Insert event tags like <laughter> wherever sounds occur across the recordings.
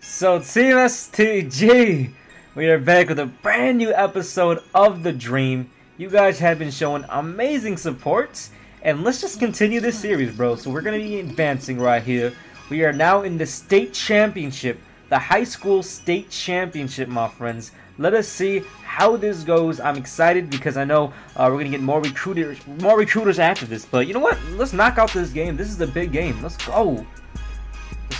So Team STG, we are back with a brand new episode of The Dream. You guys have been showing amazing support, and let's just continue this series, bro. So we're gonna be advancing right here. We are now in the state championship, the high school state championship, my friends. Let us see how this goes. I'm excited because I know uh, we're gonna get more recruiters, more recruiters after this. But you know what? Let's knock out this game. This is a big game. Let's go.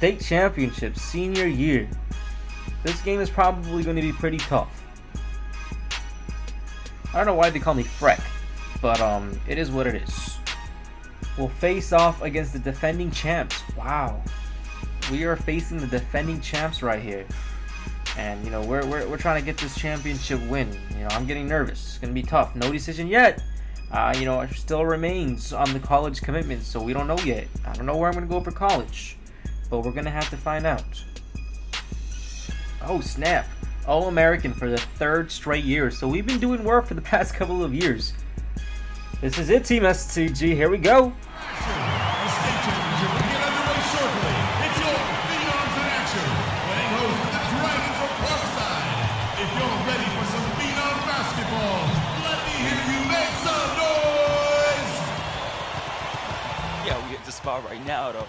State championship, senior year. This game is probably going to be pretty tough. I don't know why they call me Freck, but um, it is what it is. We'll face off against the defending champs. Wow. We are facing the defending champs right here. And, you know, we're, we're, we're trying to get this championship win. You know, I'm getting nervous. It's going to be tough. No decision yet. Uh, you know, it still remains on the college commitment, so we don't know yet. I don't know where I'm going to go for college but we're gonna have to find out. Oh snap! All American for the third straight year. So we've been doing work for the <laughs> past couple of years. This is it, Team STG. Here we go. Right now, though.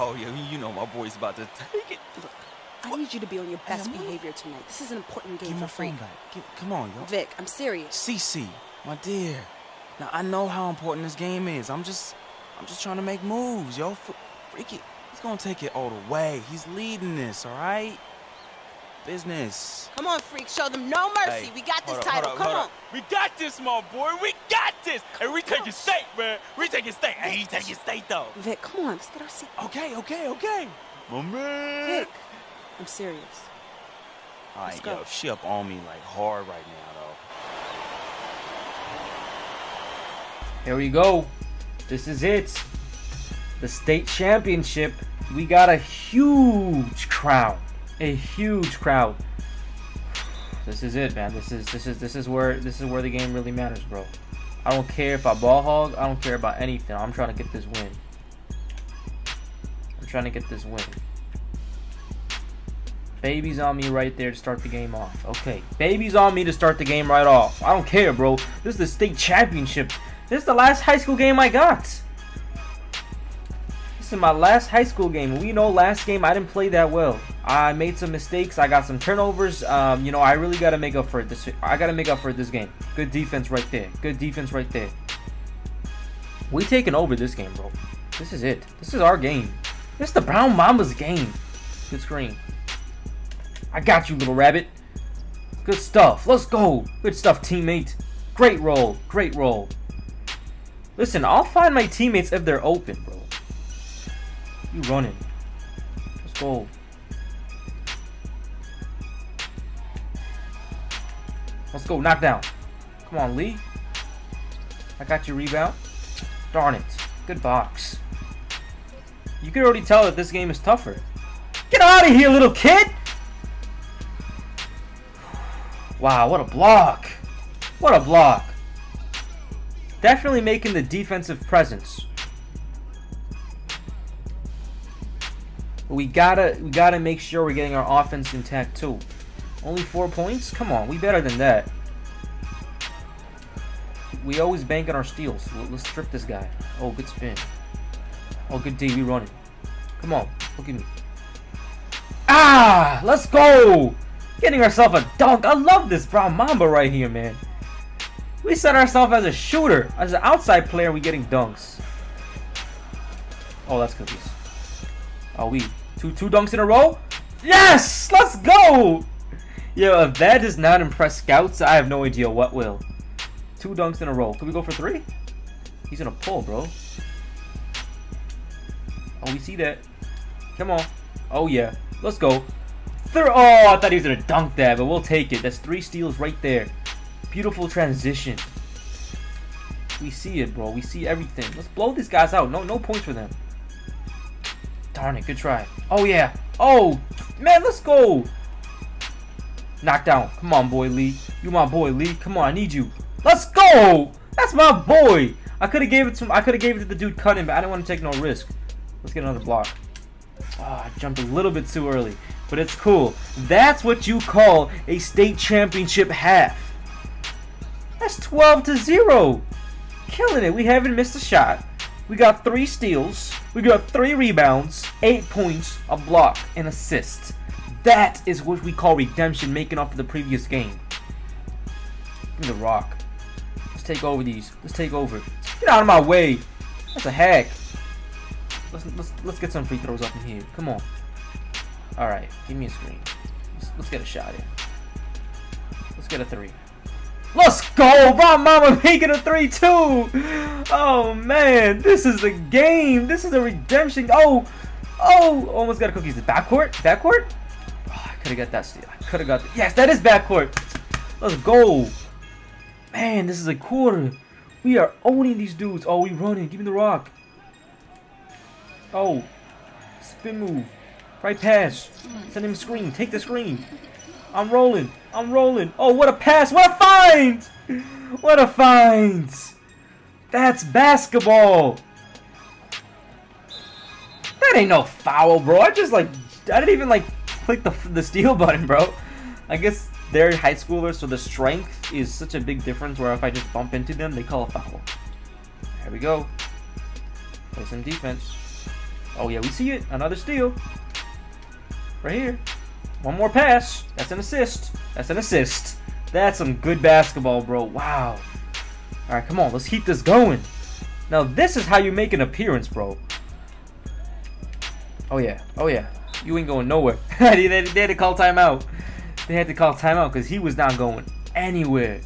Oh, yeah, you know my boy's about to take it. Look, I need you to be on your best behavior tonight. This is an important game Give for back. Give, come on, yo. Vic, I'm serious. CC, my dear. Now I know how important this game is. I'm just, I'm just trying to make moves, yo. Freaky. He's gonna take it all the way. He's leading this, all right? Business. Come on, freak. Show them no mercy. Hey, we got this up, title. hold up, Come hold on. up. We got this, my boy. We got this. and we taking on. state, man. We taking state. Hey, he taking state though. Vic, come on. Let's get our seat. Okay, okay, okay. My man. Vic, I'm serious. All Let's go. yo, she up on me like hard right now, though. Here we go. This is it. The state championship. We got a huge crowd. A huge crowd. This is it, man. This is this is this is where this is where the game really matters, bro. I don't care if I ball hog. I don't care about anything. I'm trying to get this win. I'm trying to get this win. Baby's on me right there to start the game off. Okay, baby's on me to start the game right off. I don't care, bro. This is the state championship. This is the last high school game I got. This is my last high school game. We know last game I didn't play that well. I made some mistakes. I got some turnovers. Um, you know, I really got to make up for it. This I got to make up for this game. Good defense right there. Good defense right there. We taking over this game, bro. This is it. This is our game. This is the Brown Mamba's game. Good screen. I got you, little rabbit. Good stuff. Let's go. Good stuff, teammate. Great roll. Great roll. Listen, I'll find my teammates if they're open, bro. You running. Let's go. Let's go. Knock down. Come on, Lee. I got your rebound. Darn it. Good box. You can already tell that this game is tougher. Get out of here, little kid! Wow, what a block! What a block! Definitely making the defensive presence. We gotta we gotta make sure we're getting our offense intact too. Only four points? Come on, we better than that. We always bank on our steals. Let- Let's strip this guy. Oh, good spin. Oh, good D. We running. Come on, look at me. Ah, let's go! Getting ourselves a dunk. I love this brown mamba right here, man. We set ourselves as a shooter, as an outside player. We getting dunks. Oh, that's cookies. Oh, we two two dunks in a row. Yes, let's go. Yo, if that does not impress scouts, I have no idea what will. Two dunks in a row. Can we go for three? He's gonna pull, bro. Oh, we see that. Come on. Oh yeah. Let's go. Thir oh, I thought he was gonna dunk that, but we'll take it. That's three steals right there. Beautiful transition. We see it, bro. We see everything. Let's blow these guys out. No, no points for them. Darn it. Good try. Oh yeah. Oh man, let's go. Knockdown. Come on, boy Lee. You my boy Lee. Come on, I need you. Let's go. That's my boy. I could have gave it to I could have gave it to the dude cutting, but I didn't want to take no risk. Let's get another block. Ah, I jumped a little bit too early. but it's cool. That's what you call a state championship half. That's 12 to 0. Killing it. We haven't missed a shot. We got three steals. We got three rebounds, eight points, a block, and assist. That is what we call redemption, making off of the previous game. Give me the rock. Let's take over these. Let's take over. Get out of my way. That's a hack. Let's let's let's get some free throws up in here. Come on. All right, give me a screen. Let's, let's get a shot in. Let's get a three. Let's go! Brown Mamba <laughs> making a 3-2! Oh man, this is the game! This is a redemption. Oh! Oh! Almost got a cookies. The backcourt? Backcourt? Could have got that steal. I could have got Yes, that is backcourt! Let's go! Man, this is a quarter. We are owning these dudes. Oh, we running. Give me the rock. Oh. Spin move. Right pass. Send him a screen. Take the screen. I'm rolling. I'm rolling. Oh, what a pass. What a find. <laughs> What a find. That's basketball. That ain't no foul, bro. I just like, I didn't even like click the, the steal <laughs> button, bro. I guess they're high schoolers, so the strength is such a big difference where if I just bump into them, they call a foul. There we go. Play some defense. Oh yeah, we see it. Another steal. Right here. One more pass. That's an assist. That's an assist. That's some good basketball, bro. Wow. Alright, come on. Let's keep this going. Now, this is how you make an appearance, bro. Oh, yeah. Oh, yeah. You ain't going nowhere. <laughs> they, they, they had to call timeout. They had to call timeout because he was not going anywhere.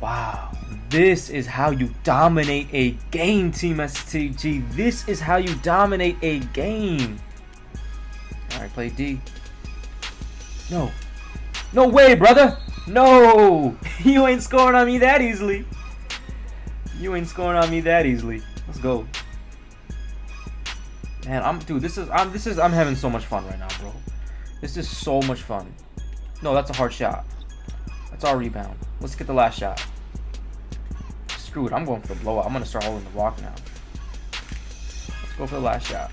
Wow. This is how you dominate a game, Team STG. This is how you dominate a game. Alright, play D. No. No way, brother! No! <laughs> You ain't scoring on me that easily. You ain't scoring on me that easily. Let's go. Man, I'm dude, this is I'm this is I'm having so much fun right now, bro. This is so much fun. No, that's a hard shot. That's our rebound. Let's get the last shot. Screw it, I'm going for the blowout. I'm gonna start holding the rock now. Let's go for the last shot.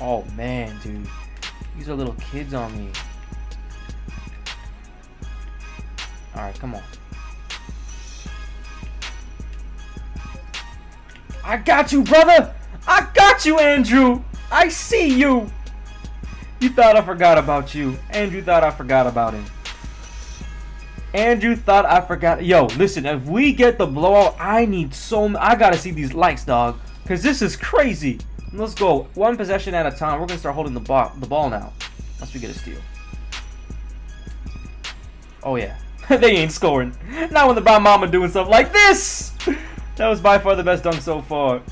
Oh man, dude. These are little kids on me. Alright, come on. I got you, brother! I got you, Andrew! I see you! You thought I forgot about you. Andrew thought I forgot about him. Andrew thought I forgot. Yo, listen, if we get the blowout, I need so I gotta see these likes, dog. Because this is crazy. Let's go. One possession at a time. We're going to start holding the ball, the ball now. Once we get a steal. Oh, yeah. <laughs> they ain't scoring. Not when the Brown Mamba doing stuff like this. That was by far the best dunk so far.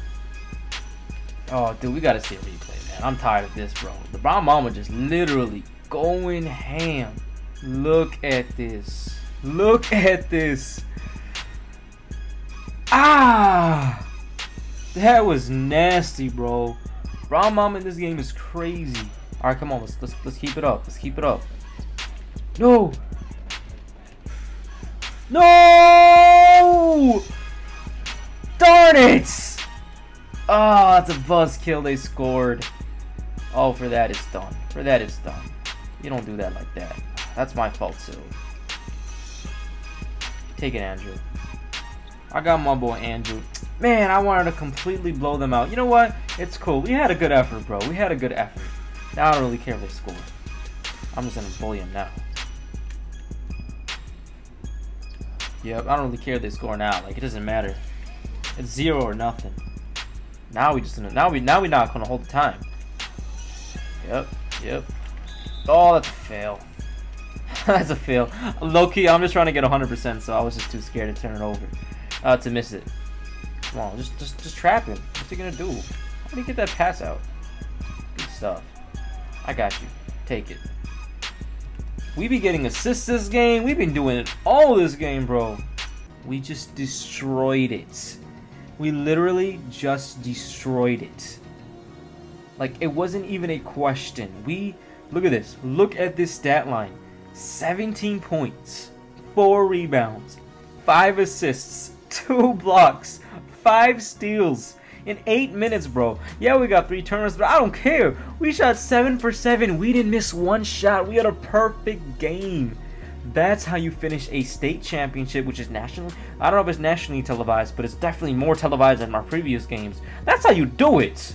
Oh, dude, we got to see a replay, man. I'm tired of this, bro. The Mamba just literally going ham. Look at this. Look at this. Ah! That was nasty, bro. Brown Mamba in this game is crazy. All right, come on, let's let's let's keep it up. Let's keep it up. No. No! Darn it! Oh, it's a buzz kill they scored. Oh, for that it's done. For that it's done. You don't do that like that. That's my fault too. Take it, Andrew. I got my boy Andrew. Man, I wanted to completely blow them out. You know what? It's cool. We had a good effort, bro. We had a good effort. Now I don't really care if they score. I'm just gonna bully them now. Yep, I don't really care if they score now. Like it doesn't matter. It's zero or nothing. Now we just now we now we not gonna hold the time. Yep, yep. Oh, that's a fail. <laughs> that's a fail. Low key, I'm just trying to get 100%, so I was just too scared to turn it over uh, to miss it. Come on, just just just trap him. What's he gonna do? How do you get that pass out? Good stuff. I got you. Take it. We be getting assists this game. We've been doing it all this game, bro. We just destroyed it. We literally just destroyed it. Like, it wasn't even a question. We, look at this. Look at this stat line. 17 points, 4 rebounds, 5 assists, <laughs> 2 blocks, five steals. in eight minutes, bro. Yeah, we got three turnovers, but I don't care. We shot seven for seven. We didn't miss one shot. We had a perfect game. That's how you finish a state championship, which is national. I don't know if it's nationally televised, but it's definitely more televised than our previous games. That's how you do it.